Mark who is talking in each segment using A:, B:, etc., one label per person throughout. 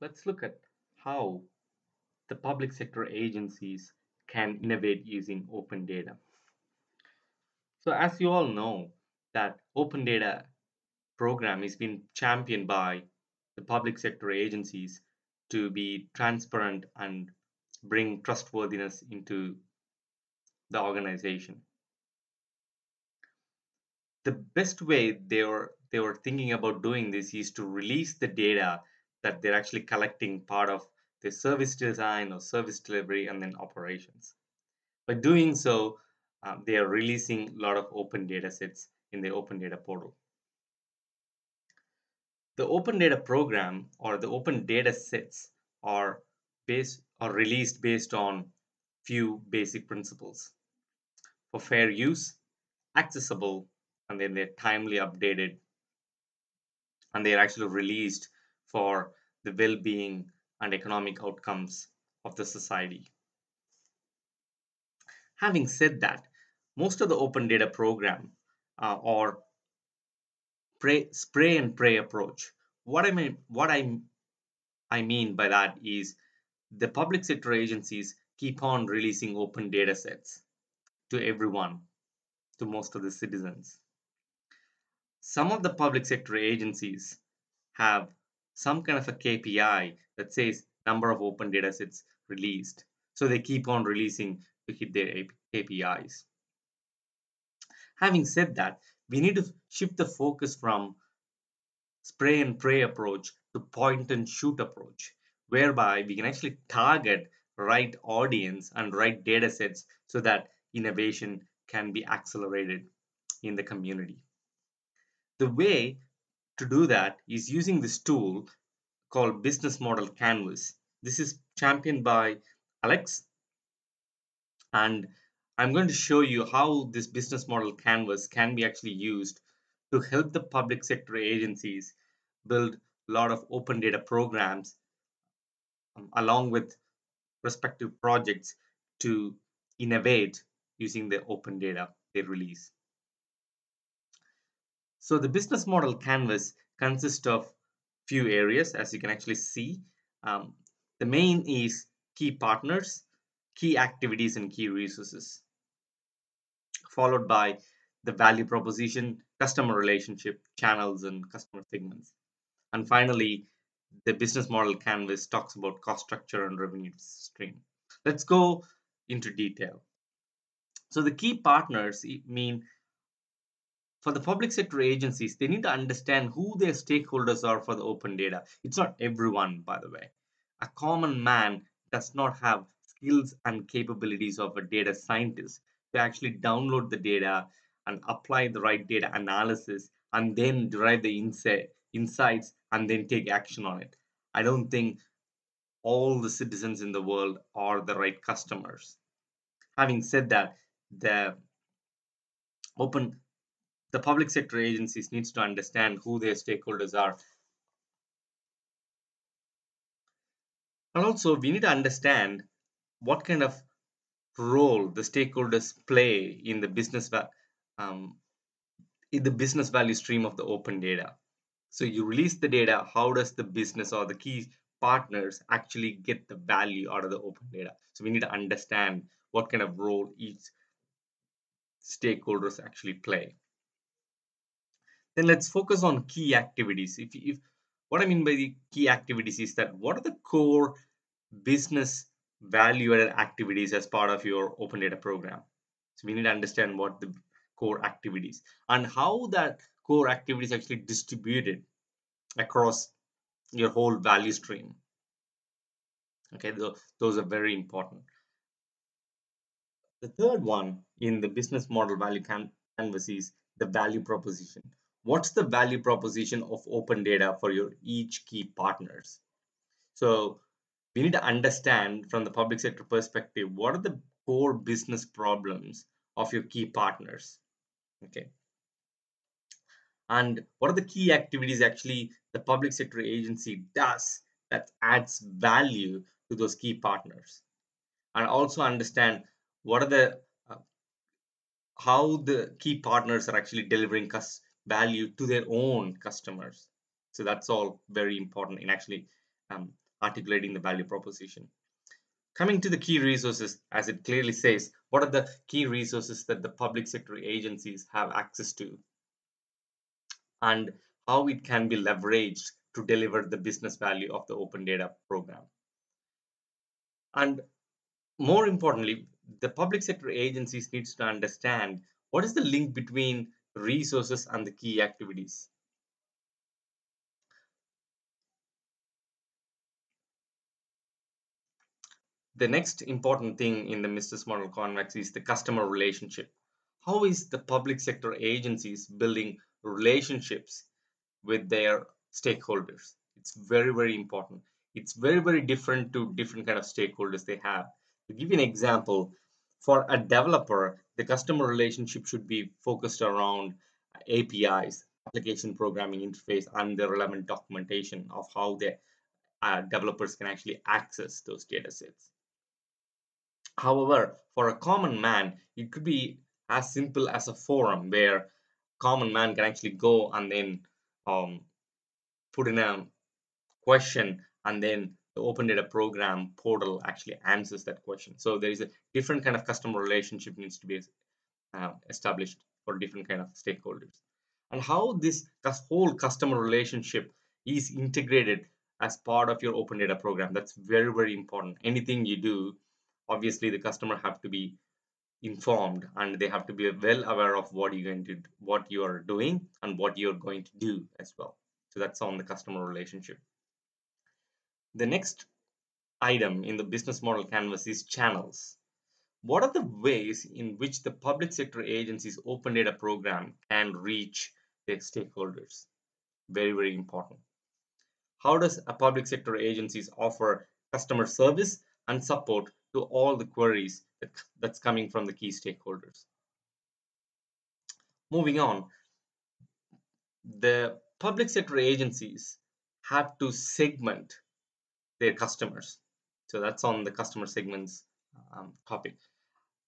A: let's look at how the public sector agencies can innovate using open data. So as you all know that open data program is being championed by the public sector agencies to be transparent and bring trustworthiness into the organization. The best way they were they were thinking about doing this is to release the data that they're actually collecting part of the service design or service delivery and then operations. By doing so, um, they are releasing a lot of open data sets in the open data portal. The open data program or the open data sets are based or released based on few basic principles. For fair use, accessible, and then they're timely updated, and they're actually released for the well-being and economic outcomes of the society. Having said that, most of the open data program uh, or pray, spray and pray approach. What I mean, what I I mean by that is the public sector agencies keep on releasing open data sets to everyone, to most of the citizens. Some of the public sector agencies have some kind of a KPI that says number of open data sets released. So they keep on releasing to hit their KPIs. Having said that, we need to shift the focus from spray and pray approach to point and shoot approach, whereby we can actually target right audience and right data sets so that innovation can be accelerated in the community. The way to do that is using this tool called Business Model Canvas. This is championed by Alex and I'm going to show you how this business model canvas can be actually used to help the public sector agencies build a lot of open data programs um, along with respective projects to innovate using the open data they release. So the business model canvas consists of few areas as you can actually see. Um, the main is key partners key activities and key resources, followed by the value proposition, customer relationship, channels, and customer segments. And finally, the business model canvas talks about cost structure and revenue stream. Let's go into detail. So the key partners mean for the public sector agencies, they need to understand who their stakeholders are for the open data. It's not everyone, by the way. A common man does not have skills and capabilities of a data scientist to actually download the data and apply the right data analysis and then derive the insight, insights and then take action on it. I don't think all the citizens in the world are the right customers. Having said that, the open the public sector agencies needs to understand who their stakeholders are and also we need to understand what kind of role the stakeholders play in the business um, in the business value stream of the open data. So you release the data, how does the business or the key partners actually get the value out of the open data? So we need to understand what kind of role each stakeholders actually play. Then let's focus on key activities. If, if what I mean by the key activities is that what are the core business value added activities as part of your open data program. So we need to understand what the core activities and how that core activities actually distributed across your whole value stream. Okay, those are very important. The third one in the business model value canvas is the value proposition. What's the value proposition of open data for your each key partners? So we need to understand from the public sector perspective what are the core business problems of your key partners? Okay. And what are the key activities actually the public sector agency does that adds value to those key partners? And also understand what are the uh, how the key partners are actually delivering value to their own customers so that's all very important in actually um, articulating the value proposition. Coming to the key resources, as it clearly says, what are the key resources that the public sector agencies have access to and how it can be leveraged to deliver the business value of the open data program. And more importantly, the public sector agencies needs to understand what is the link between resources and the key activities. The next important thing in the business model canvas is the customer relationship. How is the public sector agencies building relationships with their stakeholders? It's very, very important. It's very, very different to different kind of stakeholders they have. To give you an example, for a developer, the customer relationship should be focused around APIs, application programming interface, and the relevant documentation of how the uh, developers can actually access those data sets. However, for a common man, it could be as simple as a forum where common man can actually go and then um, put in a question and then the open data program portal actually answers that question. So there is a different kind of customer relationship needs to be uh, established for different kind of stakeholders. And how this whole customer relationship is integrated as part of your open data program. That's very, very important. Anything you do obviously the customer have to be informed and they have to be well aware of what you're going to what you are doing and what you're going to do as well so that's on the customer relationship the next item in the business model canvas is channels. What are the ways in which the public sector agencies open data program can reach their stakeholders? Very very important. How does a public sector agencies offer customer service and support to all the queries that, that's coming from the key stakeholders. Moving on, the public sector agencies have to segment their customers. So that's on the customer segments um, topic.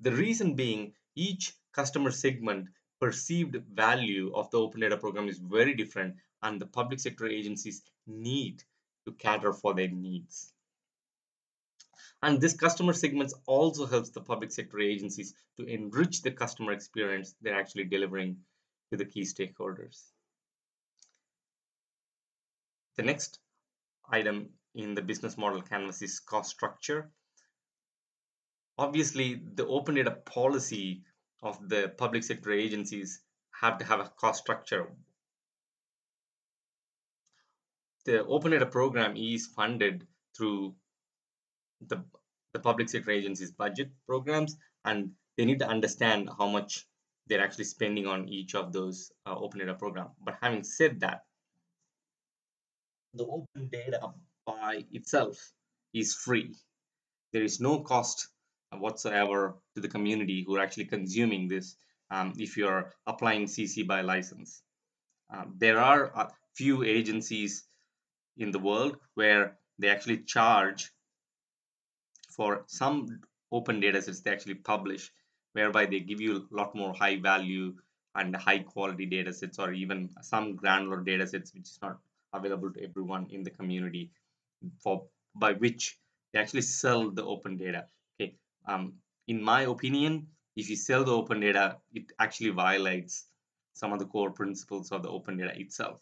A: The reason being each customer segment perceived value of the open data program is very different and the public sector agencies need to cater for their needs. And this customer segments also helps the public sector agencies to enrich the customer experience they're actually delivering to the key stakeholders. The next item in the business model canvas is cost structure. Obviously, the open data policy of the public sector agencies have to have a cost structure. The open data program is funded through the, the public sector agencies budget programs and they need to understand how much they're actually spending on each of those uh, open data program. But having said that, the open data by itself is free. There is no cost whatsoever to the community who are actually consuming this um, if you're applying CC BY license. Um, there are a few agencies in the world where they actually charge for some open data sets they actually publish whereby they give you a lot more high value and high quality data sets or even some granular data sets which is not available to everyone in the community for by which they actually sell the open data. Okay um, in my opinion if you sell the open data it actually violates some of the core principles of the open data itself.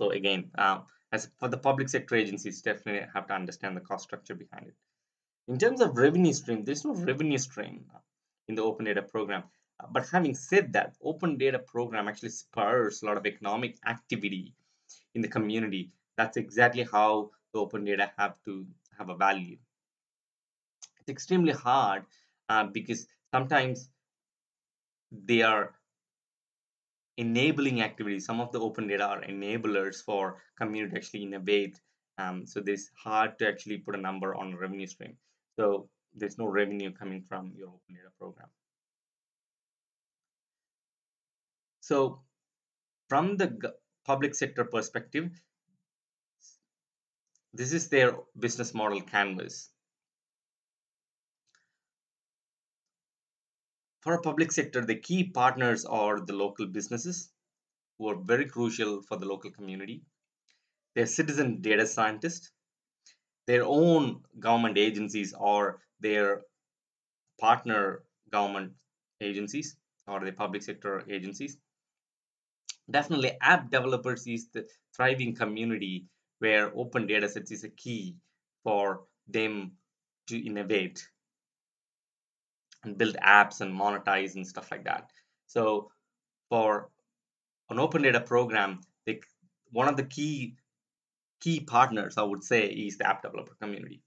A: So again uh, as for the public sector agencies definitely have to understand the cost structure behind it. In terms of revenue stream there's no revenue stream in the open data program. But having said that open data program actually spurs a lot of economic activity in the community that's exactly how the open data have to have a value it's extremely hard uh, because sometimes they are enabling activities. Some of the open data are enablers for community to actually innovate. Um, so it's hard to actually put a number on a revenue stream. So there's no revenue coming from your open data program. So from the public sector perspective, this is their business model canvas. For a public sector, the key partners are the local businesses who are very crucial for the local community. They're citizen data scientists their own government agencies or their partner government agencies or the public sector agencies. Definitely, app developers is the thriving community where open data sets is a key for them to innovate and build apps and monetize and stuff like that. So for an open data program, they, one of the key key partners I would say is the app developer community.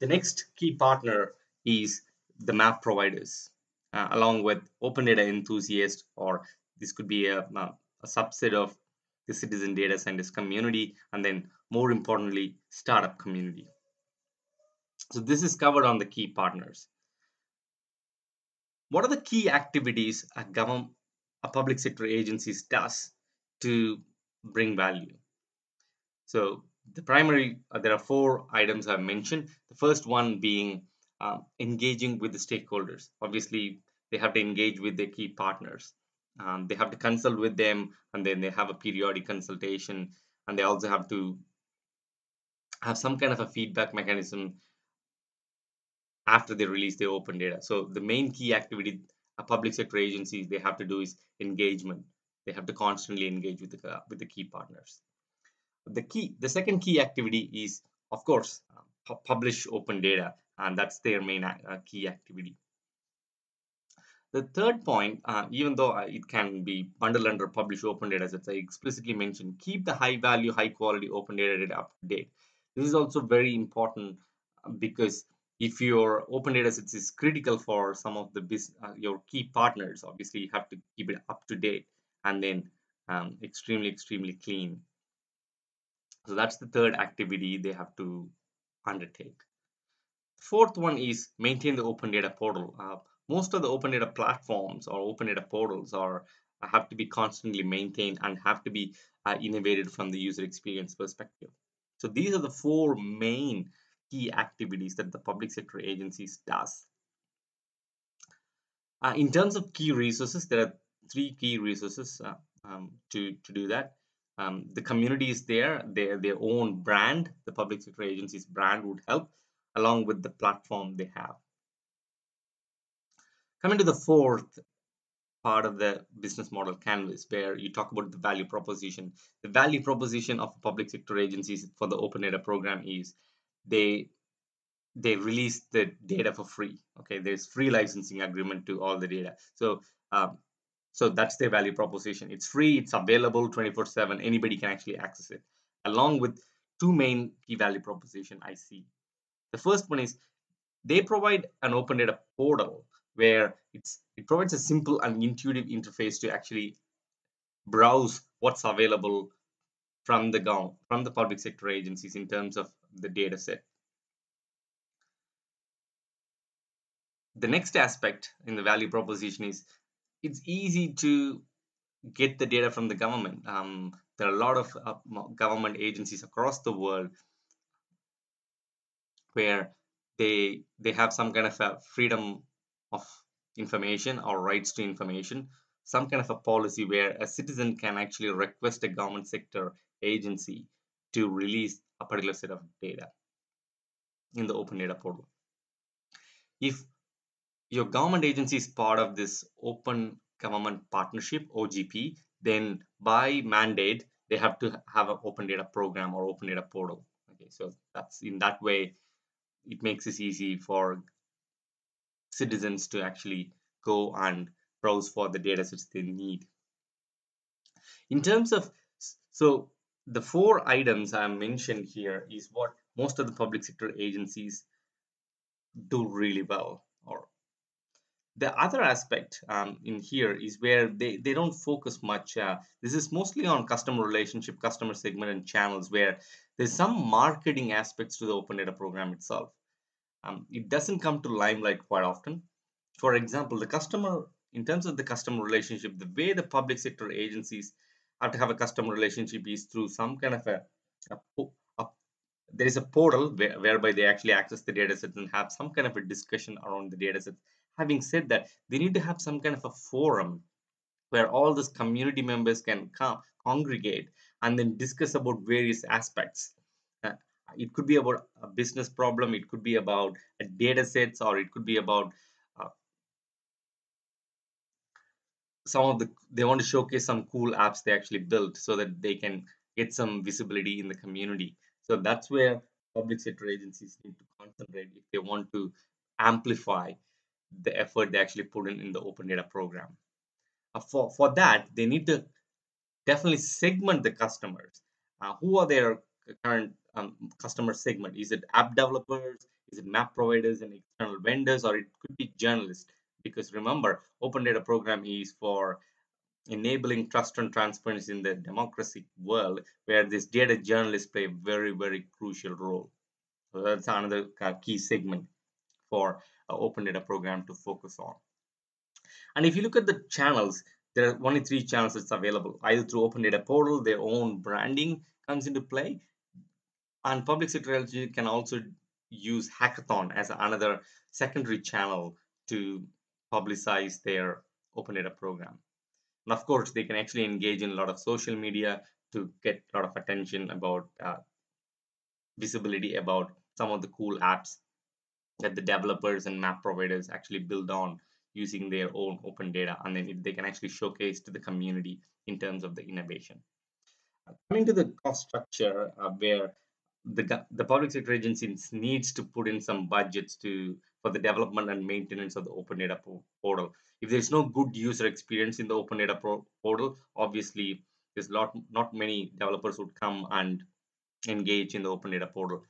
A: The next key partner is the map providers, uh, along with open data enthusiasts, or this could be a, a subset of the citizen data scientist community, and then more importantly, startup community. So this is covered on the key partners. What are the key activities a government, a public sector agencies does to bring value? So the primary, uh, there are four items I've mentioned. The first one being um, engaging with the stakeholders. Obviously, they have to engage with their key partners. Um, they have to consult with them, and then they have a periodic consultation, and they also have to have some kind of a feedback mechanism after they release the open data. So the main key activity a public sector agencies they have to do is engagement. They have to constantly engage with the with the key partners. The key, the second key activity is, of course, uh, publish open data and that's their main uh, key activity. The third point, uh, even though uh, it can be bundled under publish open data sets, I explicitly mentioned keep the high value, high quality open data, data up to date. This is also very important uh, because if your open data sets is critical for some of the business, uh, your key partners, obviously you have to keep it up to date and then um, extremely, extremely clean. So that's the third activity they have to undertake. Fourth one is maintain the open data portal. Uh, most of the open data platforms or open data portals are have to be constantly maintained and have to be uh, innovated from the user experience perspective. So these are the four main key activities that the public sector agencies does. Uh, in terms of key resources, there are three key resources uh, um, to, to do that. Um, the community is there, their, their own brand, the public sector agency's brand would help along with the platform they have. Coming to the fourth part of the business model canvas where you talk about the value proposition. The value proposition of public sector agencies for the open data program is they they release the data for free. Okay, there's free licensing agreement to all the data. So um, so that's their value proposition. It's free, it's available 24/7. Anybody can actually access it. Along with two main key value proposition I see the first one is they provide an open data portal where it's it provides a simple and intuitive interface to actually browse what's available from the government, from the public sector agencies in terms of the data set. The next aspect in the value proposition is it's easy to get the data from the government. Um, there are a lot of uh, government agencies across the world where they they have some kind of a freedom of information or rights to information some kind of a policy where a citizen can actually request a government sector agency to release a particular set of data in the open data portal. If your government agency is part of this open government partnership ogp then by mandate they have to have an open data program or open data portal. Okay so that's in that way it makes it easy for citizens to actually go and browse for the data sets they need. In terms of, so the four items I mentioned here is what most of the public sector agencies do really well. Or the other aspect um, in here is where they, they don't focus much. Uh, this is mostly on customer relationship, customer segment, and channels where there's some marketing aspects to the open data program itself um, it doesn't come to limelight quite often. For example, the customer, in terms of the customer relationship, the way the public sector agencies have to have a customer relationship is through some kind of a, a, a there is a portal where, whereby they actually access the data sets and have some kind of a discussion around the data sets. Having said that, they need to have some kind of a forum where all these community members can come congregate and then discuss about various aspects It could be about a business problem, it could be about a data sets, or it could be about uh, some of the they want to showcase some cool apps they actually built so that they can get some visibility in the community. So that's where public sector agencies need to concentrate if they want to amplify the effort they actually put in in the open data program. Uh, for, for that, they need to definitely segment the customers. Uh, who are their current um, customer segment? Is it app developers? Is it map providers and external vendors? Or it could be journalists? Because remember, open data program is for enabling trust and transparency in the democracy world where this data journalists play a very, very crucial role. So that's another uh, key segment for open data program to focus on. And if you look at the channels, there are only three channels that's available, either through open data portal, their own branding comes into play, and public sector can also use hackathon as another secondary channel to publicize their open data program. And of course, they can actually engage in a lot of social media to get a lot of attention about uh, visibility about some of the cool apps that the developers and map providers actually build on using their own open data and then they can actually showcase to the community in terms of the innovation. Coming to the cost structure uh, where the, the public sector agencies needs to put in some budgets to for the development and maintenance of the open data portal. If there's no good user experience in the open data portal, obviously there's lot not many developers would come and engage in the open data portal.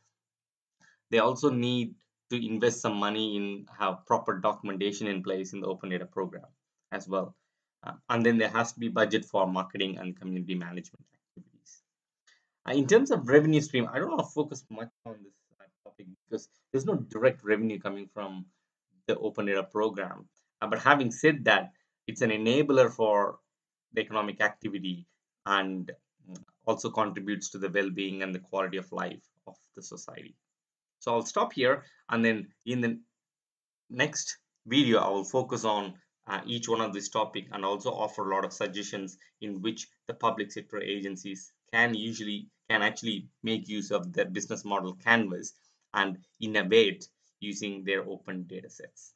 A: They also need to invest some money in have proper documentation in place in the open data program as well. Uh, and then there has to be budget for marketing and community management in terms of revenue stream, I don't want to focus much on this uh, topic because there's no direct revenue coming from the open data program. Uh, but having said that, it's an enabler for the economic activity and mm, also contributes to the well-being and the quality of life of the society. So I'll stop here and then in the next video, I will focus on uh, each one of these topic and also offer a lot of suggestions in which the public sector agencies can usually can actually make use of their business model canvas and innovate using their open data sets.